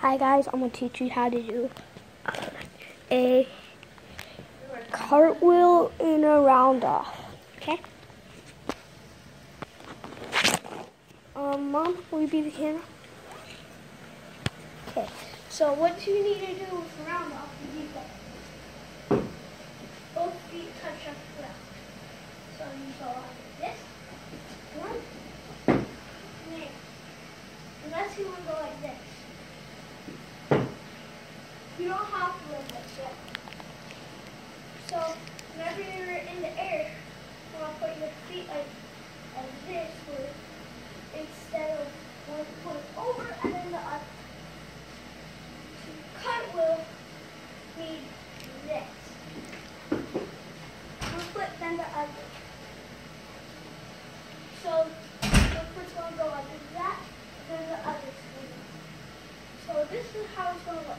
Hi guys, I'm gonna teach you how to do a cartwheel in a round off. Okay? Um, Mom, will you be the camera? Okay, so what you need to do with round off you go. Both feet touch up ground. So you go like this. One. There. Unless you want to go like this. Have to live. So whenever you're in the air, you want to put your feet like, like this, where instead of one foot over and then the other. To cartwheel, need this. One foot, then the other. So the first one go like that, then the other. So this is how it's going to look.